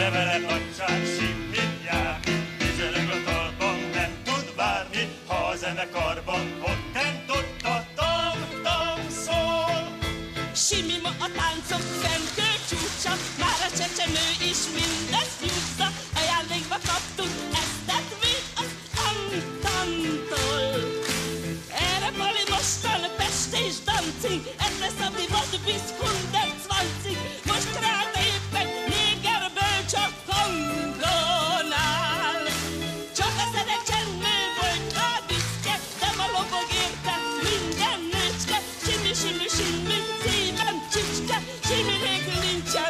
levele nagyság simmitják. Üzeleg a talpon, nem tud várni, ha a zenekarban ott ott a tam-tam szól. Simi ma a táncok fentő csúcsa, már a csecsemő is mindezt nyújtza. Ajándékba kaptuk eztet mi a tantantól. Erre Pali mostan Pest és dancing, ez lesz a divat csücske, simi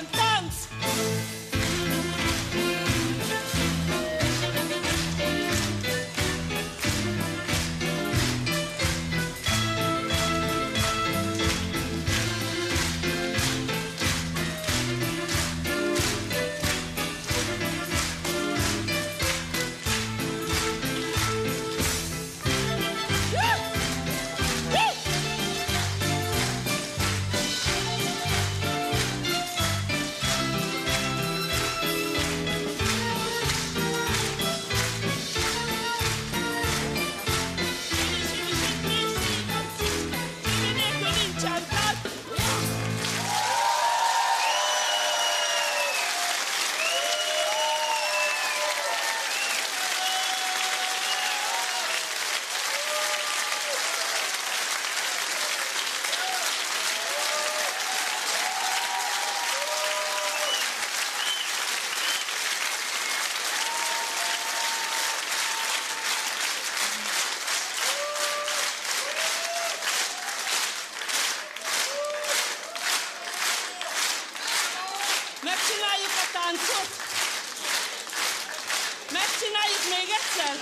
még egyszer?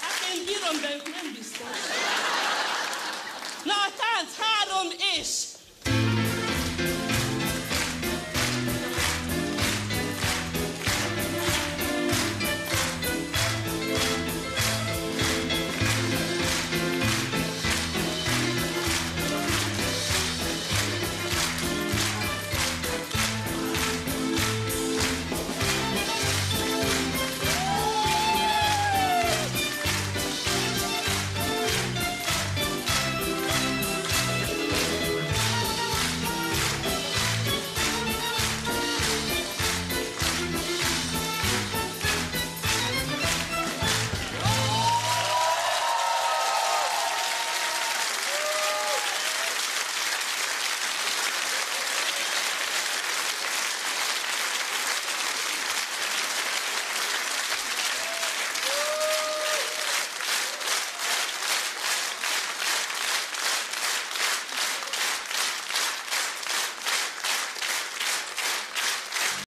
Hát én bírom, de nem biztos. Na a tánc, három és...